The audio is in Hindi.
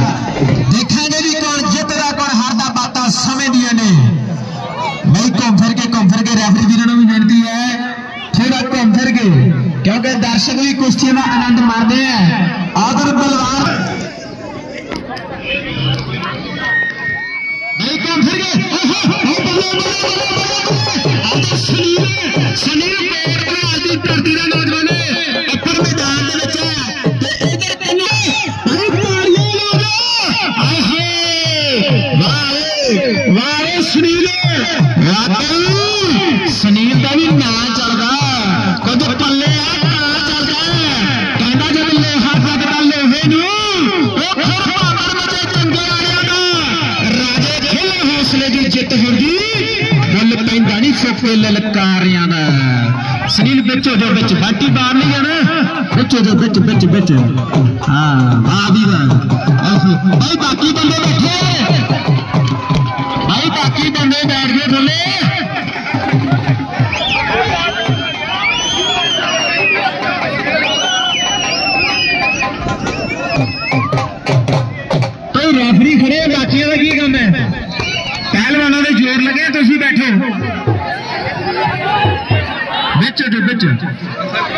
देखेंगे भी कौन जीतेगा कौन हारदा पाता, समय दिए ने भाई घूम फिर के, घूम फिर के रेफरी वीर भी विनती है। थोड़ा घूम फिर के, क्योंकि दर्शक भी कुश्ती में आनंद मानते हैं। आदर बलवान। भाई घूम फिर के ਪੈਂਦਾ ਨਹੀਂ ਸੱਫੇ ਲਲਕਾਰਿਆਂ ਦਾ ਸੁਨੀਲ ਵਿੱਚ ਹੋ ਜਾ ਵਿੱਚ ਬਾਟੀ ਬਾਹਰ ਨਹੀਂ ਜਾਣਾ ਵਿੱਚ ਹੋ ਜਾ ਵਿੱਚ ਵਿੱਚ ਵਿੱਚ ਹਾਂ ਵਾਹ ਵੀ ਵਾਹ ਆਹੋ ਭਾਈ ਬਾਕੀ ਬੰਦੇ ਬੈਠੇ 这这这这